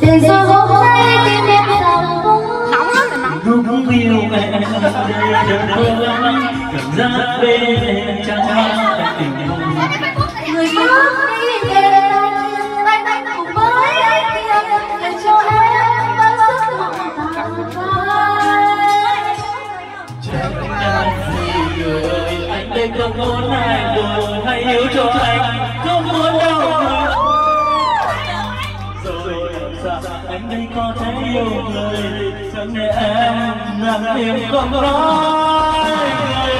để rồi hôm nay tim em lòng nóng lắm là nóng lúc yêu em cảm giác bên em chẳng là tình người bước đi về tay tay cùng với kia để cho em bao sức mộng tàn phai Chẳng là gì người anh đây không muốn ai buồn hãy hiểu cho anh không muốn anh đây có thể yêu người, chẳng để em làm niềm không nói. Người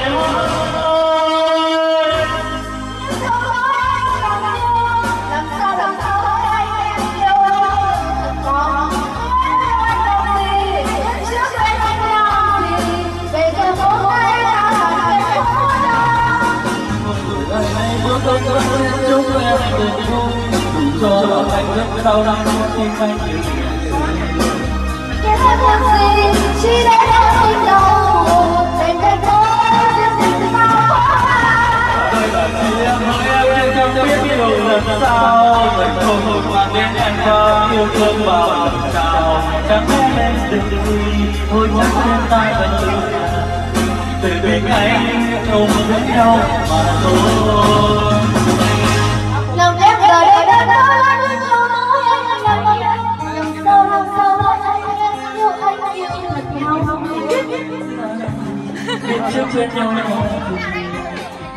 ơi làm sao làm sao anh để cho ta bước chúc em được vui, Dù cho anh rất đau đớn nhưng anh chịu Em em làm gì chỉ để đôi để để sao không biết yêu lần sau Mình không hồi đến em yêu thương bao lần sau Chẳng lẽ em đừng Thôi chắc em ta vẫn Từ bên anh không với nhau mà thôi chiếc trên bên nhau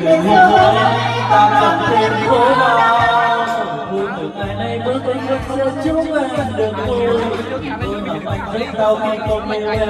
để hôm nay ta gặp thêm khổ bao vui mừng ngày nay bước tới bước sẽ chúc em được vui tôi làm anh thấy đau khi không yêu em